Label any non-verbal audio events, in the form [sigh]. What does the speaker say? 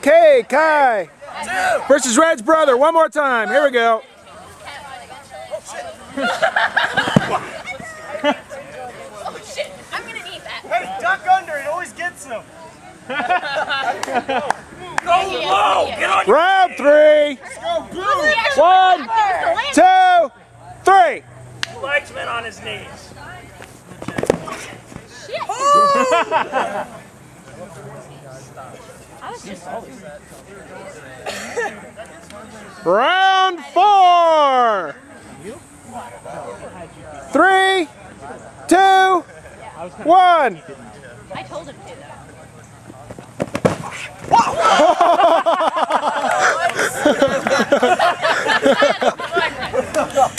Okay, Kye. Versus Red's brother. One more time. Here we go. oh shit, I'm gonna need that. Hey, duck under, it always gets them. Go low, get on Round three. One, two, three. Flagsman on his knees. Shit. I was just Round four. Three, two, one. I told him to though. [laughs] [laughs] [laughs]